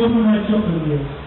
事な処分です。